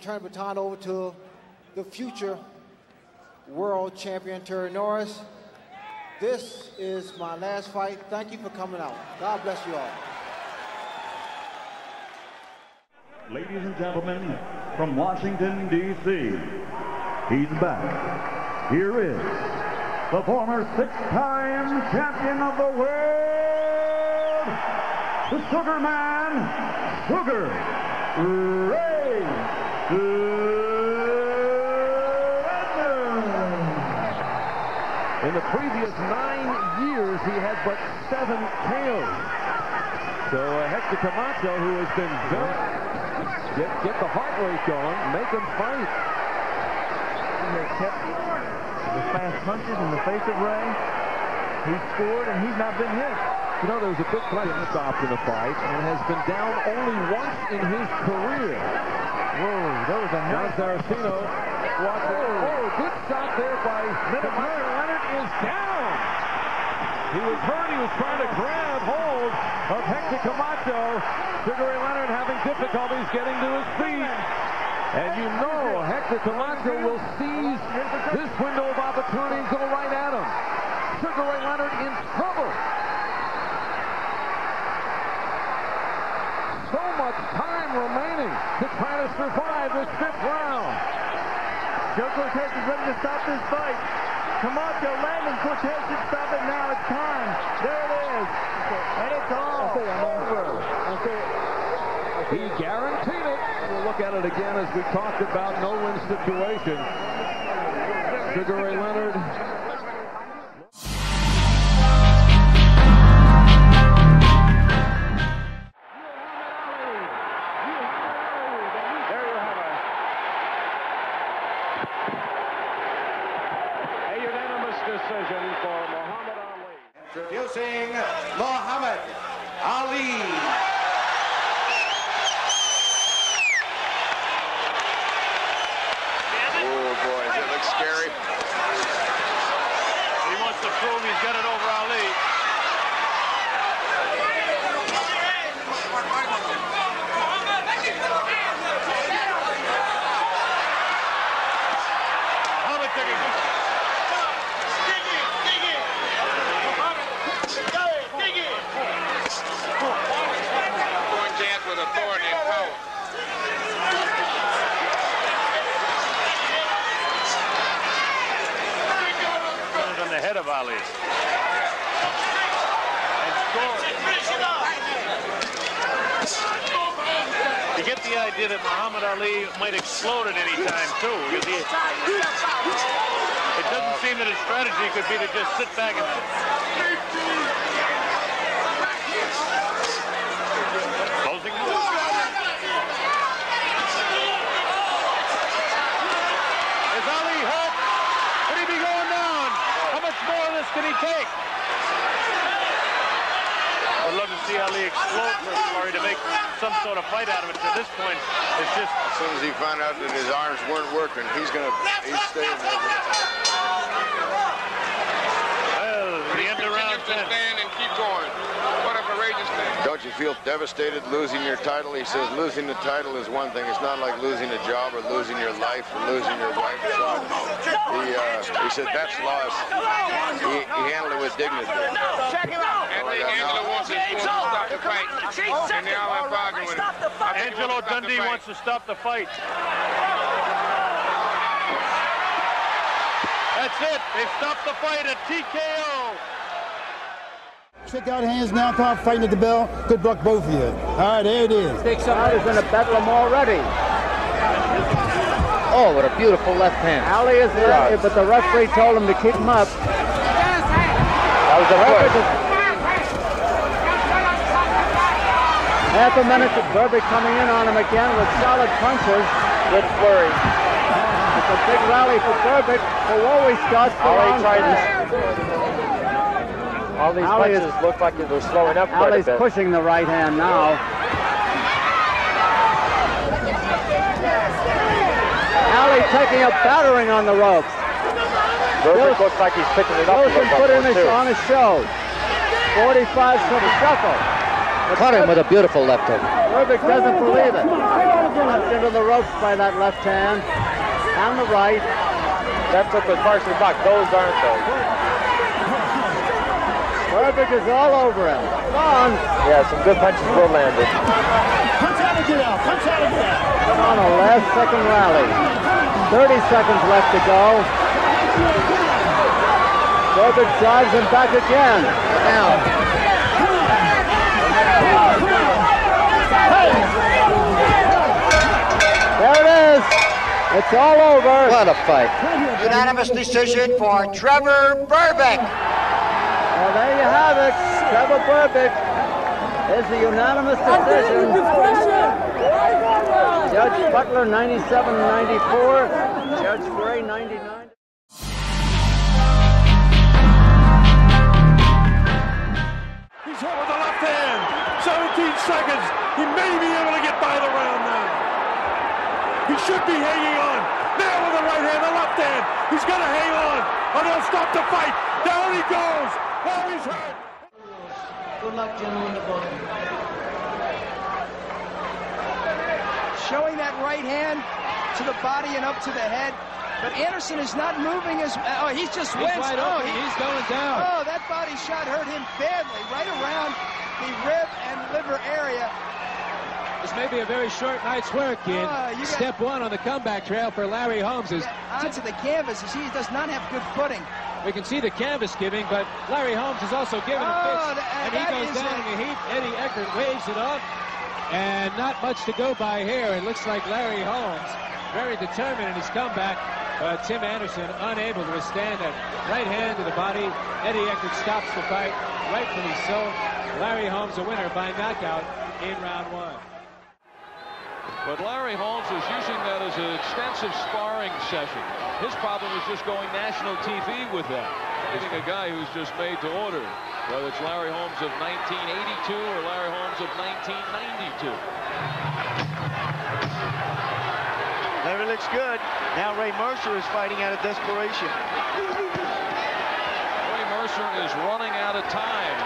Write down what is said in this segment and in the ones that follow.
turn the baton over to the future world champion, Terry Norris. This is my last fight. Thank you for coming out. God bless you all. Ladies and gentlemen, from Washington, D.C., he's back. Here is the former six-time champion of the world, the Sugar Man, Sugar Ray. In the previous nine years, he had but seven KOs. So uh, Hector Camacho, who has been very Get, get the heart rate going. Make him fight. He kept the fast punches in the face of Ray. He scored, and he's not been hit. You know, there was a big question stopped in the fight and has been down only once in his career. Whoa, there was a Saraceno watching. Oh, good shot there by Leonard. Leonard is down. He was hurt. He was trying to grab hold of Hector Camacho. Ray Leonard having difficulties getting to his feet. And you know Hector Camacho will seize this window of opportunity and go right at him. Sugar Ray Leonard in trouble. So much time remaining to try to survive this fifth round. Joe Cortez is ready to stop this fight. Camacho landing. Cortez should stop it now. It's time. There it is. And it's all over. He guaranteed it. We'll look at it again as we talked about no-win situation. Sugar Ray Leonard Ali. Oh boy, that looks scary. He wants to prove he's got it over Ali. Muhammad taking Going dance with a thorn in power. Put scored. You get the idea that Muhammad Ali might explode at any time too. it doesn't seem that his strategy could be to just sit back and. Closing. Is Ali hurt? Could he be going down? How much more of this can he take? I'd love to see Ali explode for Murray to make some sort of fight out of it. At this point, it's just As soon as he found out that his arms weren't working, he's gonna he's staying there. well, the end of round 10. Stand and keep going. What a courageous thing. Don't you feel devastated losing your title? He says losing the title is one thing. It's not like losing a job or losing your life or losing your wife. So he, uh, he said that's loss. He, he handled it with dignity. Check him out. Anthony Angelo wants to stop the fight. And now I'm arguing with him. I think he Angelo wants to stop the Dundee fight. wants to stop the fight. That's it. They stopped the fight at TKO. Check out hands now, top fighting at the bell. Good luck, both of you. All right, there it is. Takes somebody's in a bedlam already. Oh, what a beautiful left hand. Ali is left, but the referee told him to keep him up. That was the Half a minute to Berbick coming in on him again with solid punches. Good flurry. It's a big rally for Berbick, who always starts the Ali long tried to- pass. All these Ali is- punches look like they're slowing up quite Ali's a bit. pushing the right hand now. Ali taking a battering on the ropes. Berbick looks like he's picking it up a Wilson little put bit in his, too. on his show. 45 for the shuffle. Caught him with a beautiful left hook. Berbick doesn't believe it. Left into the ropes by that left hand. On the right. Left hook was partially blocked. Those aren't those. Berbick is all over him. Come On. Yeah, some good punches were landed. Punch out and get out. Punch out and get out. On a last second rally. 30 seconds left to go. Berbick drives him back again. Now. There it is. It's all over. What a fight. Unanimous decision for Trevor Berbick. Well, there you have it. Trevor Berbick is the unanimous decision. Judge Butler 97-94. Judge Gray 99. He's hit with the left hand. 17 seconds. He may be able to get by the round now. He should be hanging on. Now with the right hand, the left hand. He's going to hang on, or they'll stop the fight. Down he goes. Now he's hurt. Good luck, gentlemen. showing that right hand to the body and up to the head. But Anderson is not moving as oh he's just He's winced. wide oh, open. he- He's going down. Oh, that body shot hurt him badly, right around the rib and liver area. This may be a very short night's work, kid. Ah, you got- Step one on the comeback trail for Larry Holmes is Onto the canvas, you see, he does not have good footing. We can see the canvas giving, but Larry Holmes is also giving Oh, a fist, th- and he goes down a- in the heat. Eddie Eckert waves it off, and not much to go by here. It looks like Larry Holmes very determined in his comeback, but Tim Anderson unable to withstand that right hand to the body. Eddie Eckert stops the fight, rightfully so. Larry Holmes a winner by knockout in round one. But Larry Holmes is using that as an extensive sparring session. His problem is just going national TV with that. Getting a guy who's just made to order, whether it's Larry Holmes of 1982 or Larry Holmes of 1992. Larry looks good. Now Ray Mercer is fighting out of desperation. Ray Mercer is running out of time.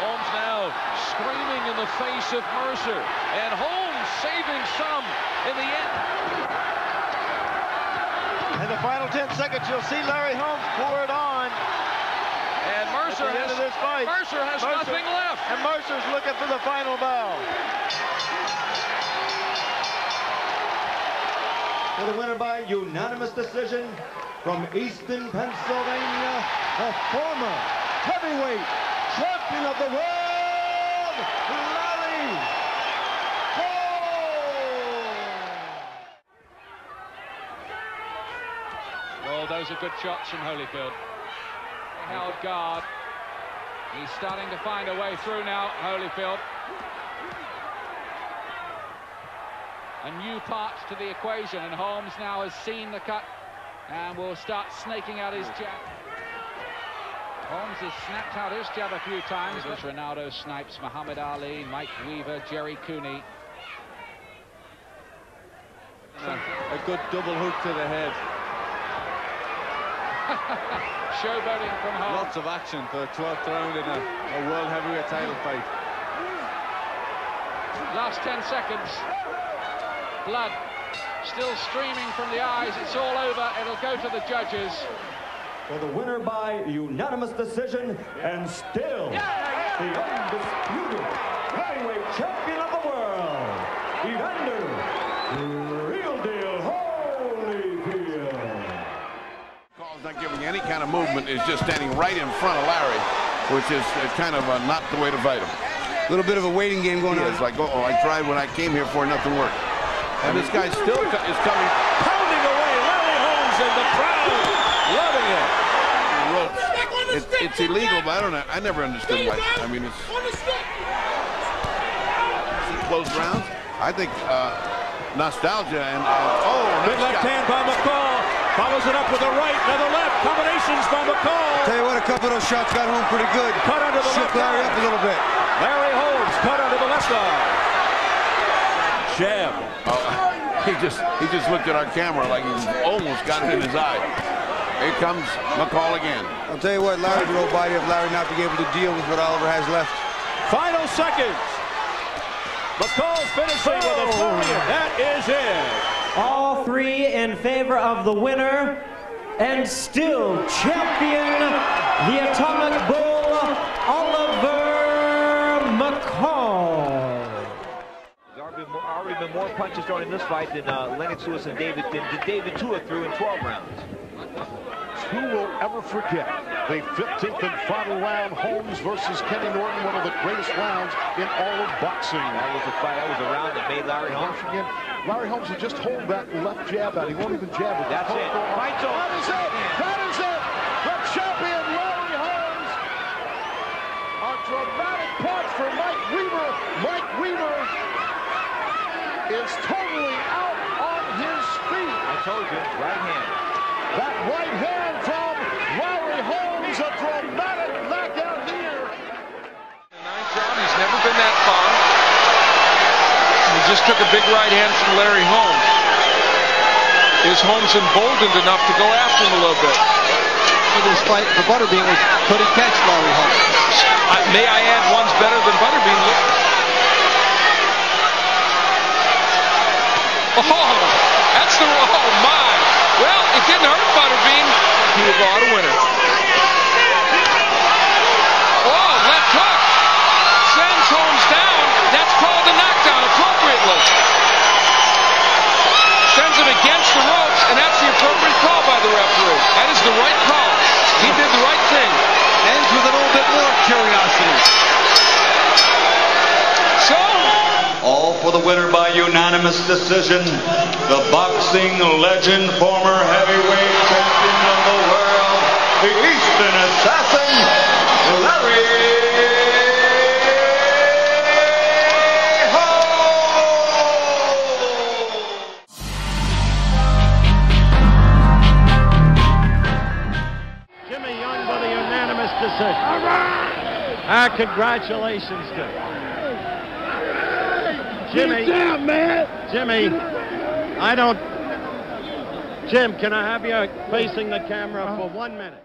Holmes now screaming in the face of Mercer. And Holmes saving some in the end. In the final 10 seconds, you'll see Larry Holmes pour it on. And Mercer At the has, this fight. Mercer has nothing left. And Mercer's looking for the final bell. For the winner by unanimous decision from Easton, Pennsylvania, the former heavyweight champion of the world, Those are good shots from Holyfield. Held guard. He's starting to find a way through now, Holyfield. A new part to the equation, and Holmes now has seen the cut and will start snaking out his jab. Holmes has snapped out his jab a few times. There's Renaldo Snipes, Muhammad Ali, Mike Weaver, Jerry Cooney. A good double hook to the head. Showboating from Holmes. Lots of action for the 12th round in a, a world heavyweight title fight. Last 10 seconds. Blood still streaming from the eyes. It's all over. It'll go to the judges. For the winner by unanimous decision and still the undisputed heavyweight champion of the world, Evander Real Deal Holyfield. Call's not giving any kind of movement, is just standing right in front of Larry, which is uh, kind of uh, not the way to fight him. A little bit of a waiting game going He on. is like, oh, I tried when I came here for, nothing worked. And this guy still is coming Pounding away, Larry Holmes in the crowd, loving it. ropes. It's, it's illegal, but I don't know. I never understood why. I mean, it's see close rounds. I think uh, nostalgia and, and oh, Good nice left shot. hand by McCall. Follows it up with a right, another left. Combinations by McCall. Tell you what, a couple of those shots got home pretty good. Cut under the Shook left Larry eye. up a little bit. Larry Holmes cut under the left eye. Jab. Oh, he just he just looked at our camera like he almost got it in his eye. Here comes McCall again. I'll tell you what, Larry's an old body of Larry not being able to deal with what Oliver has left. Final seconds. McCall finishing with a oh. flurry, that is it. All three in favor of the winner and still champion, the Atomic Bull, Oliver McCall. There's already been more, already been more punches thrown in this fight than uh, Lennox Lewis and David than David Tua threw in 12 rounds. Who will ever forget the 15th and final round, Holmes versus Kenny Norton, one of the greatest rounds in all of boxing. That was a fight. That was a round that made Larry Holmes. Larry Holmes will just hold that left jab out. He won't even jab it. That's it. Over. That is it. That is it. The champion, Larry Holmes. A dramatic punch for Mike Weaver. Mike Weaver is totally out on his feet. I told you, right hand. That right hand from Larry Holmes, a dramatic knockout here. Ninth round, he's never been that far. He just took a big right hand from Larry Holmes. Is Holmes emboldened enough to go after him a little bit? This fight for Butterbean was could he catch Larry Holmes? I, may I add, one's better than Butterbean. Oh, that's the oh my. Well, it didn't hurt Butterbean. He would go out a winner. Oh, left hook. Sends Holmes down. That's called a knockdown appropriately. Sends him against the ropes, and that's the appropriate call by the referee. That is the right call. He did the right thing. Ends with a little bit more curiosity. So, All for the winner by unanimous decision, the boxing legend, former heavyweight champion of the world, the Easton Assassin, Larry Jimmy Young with a unanimous decision. Ah, congratulations to Jimmy. down, man. Jimmy, I don't. Jim, can I have you facing the camera for one minute?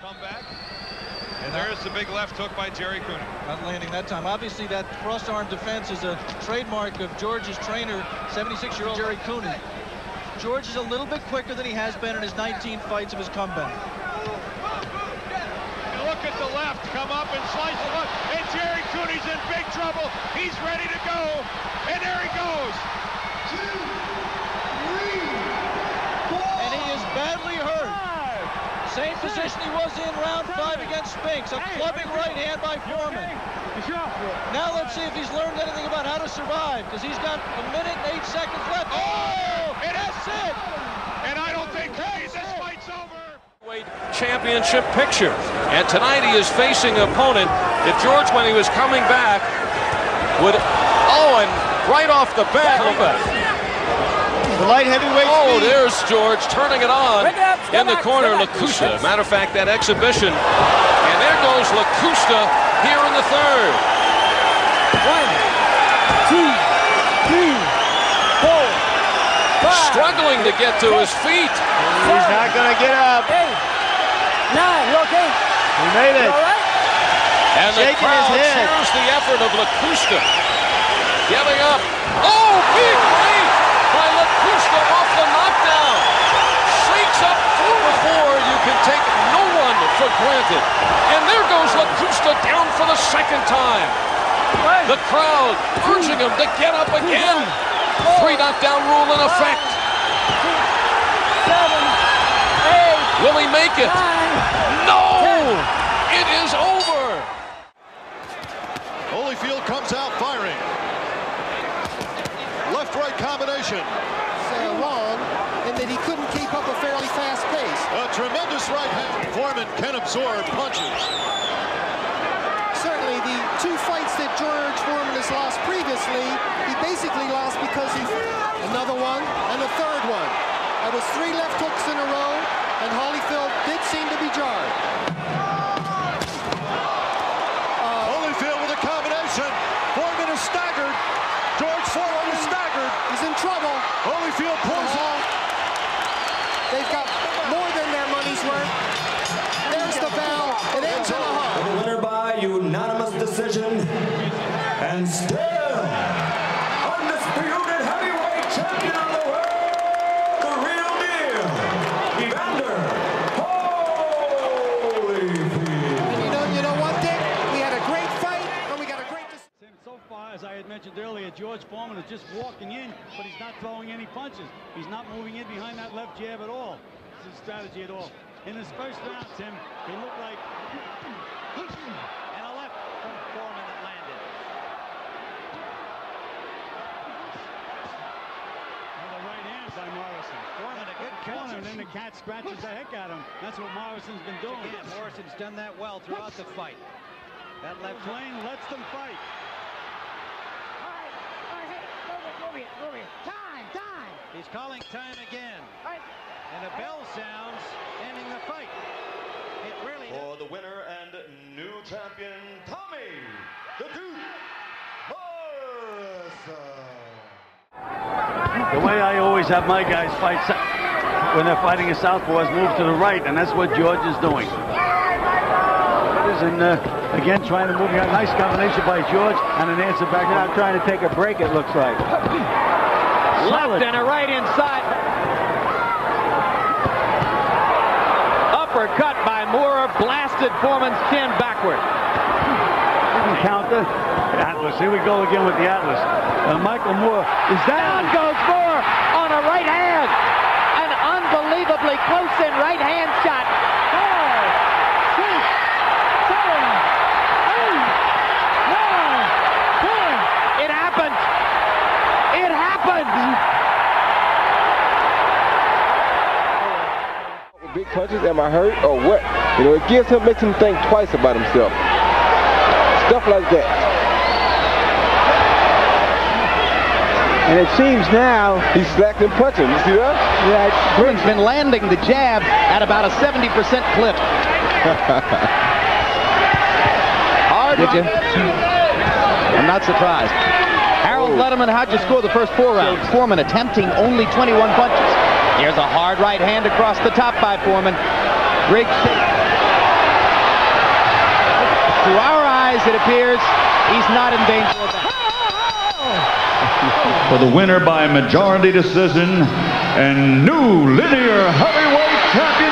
Come back. And there's the big left hook by Jerry Cooney. Not landing that time. Obviously, that cross-arm defense is a trademark of George's trainer, 76-year-old Jerry Cooney. George is a little bit quicker than he has been in his 19 fights of his comeback. And look at the left, come up and slice the left. And Jerry Cooney's in big trouble. He's ready to go. And there he goes. And he is badly hurt. Same position he was in round five against Spinks. A clubbing right hand by Foreman. Now let's see if he's learned anything about how to survive, because he's got a minute and eight seconds left. Oh, oh! And that's it. And I don't think hey, this fight's over. championship picture. And tonight he is facing an opponent that George, when he was coming back, would. Oh, and right off the bat. The light heavyweight Oh, speed. there's George turning it on in the corner. Lakusta. Matter of fact, that exhibition. And there goes Lakusta here in the third. One, two, three, four, five. Struggling to get to his feet. He's not going to get up. Eight, nine. You okay? He made it. You all right? And the Shaking his crowd head. cheers the effort of Lakusta. Giving up. Oh, big right by Lakusta off the knockdown. Shakes up four before you can take no one for granted. And there goes Lakusta down for the second time. The crowd urging him to get up again. Three knockdown rule in effect. Will he make it? No! It is over! Holyfield comes out firing. Left-right combination. wrong in that he couldn't keep up a fairly fast pace. A tremendous right hand. Foreman can absorb punches. Certainly, the two fights that George Foreman has lost previously, he basically lost because he another one and a third one. That was three left hooks in a row, and Holyfield did seem to be jarred. Holyfield with a combination. Foreman is staggered. George Foreman is staggered. He's in trouble. Holyfield pulls out. Oh, decision and still undisputed heavyweight champion of the world, the real deal, Evander Holyfield. You know, you know what, Dick? We had a great fight, and we got a great. So far, as I had mentioned earlier, George Foreman is just walking in, but he's not throwing any punches. He's not moving in behind that left jab at all. It's his strategy at all. In his first round, Tim, he looked like And a left from Foreman that landed. with a right hand by Morrison. Foreman a good catch. And then the cat scratches the heck out of him. That's what Morrison's been doing. Again, Morrison's done that well throughout the fight. That left Lane lets them fight. Time, time. He's calling time again. And a bell sounds, ending the fight. It really For the winner and new champion, Tommy the Duke Morrison. The way I always have my guys fight sa- when they're fighting a southpaw is move to the right, and that's what George is doing. And uh, again, trying to move. A nice combination by George, and an answer back. Now trying to take a break, it looks like. Left and a right inside. Uppercut by Moore blasted Foreman's chin backward. Counter. Atlas. Here we go again with the Atlas. Uh, Michael Moore is down. Down goes Moore on a right hand. An unbelievably close-in right hand shot. Four, six, seven, eight, nine, ten. It happened. It happened. Big punches, am I hurt or what? You know, it gives him, makes him think twice about himself. Stuff like that. And it seems now he's slacked and punching. You see that? Yeah, Briggs been landing the jab at about a 70% clip. Hard. Did you? I'm not surprised. Harold oh. Lederman, how'd you score the first four rounds? Foreman attempting only 21 punches. Here's a hard right hand across the top by Foreman. Briggs. To our eyes, it appears he's not in danger of that. For the winner by majority decision and new linear heavyweight champion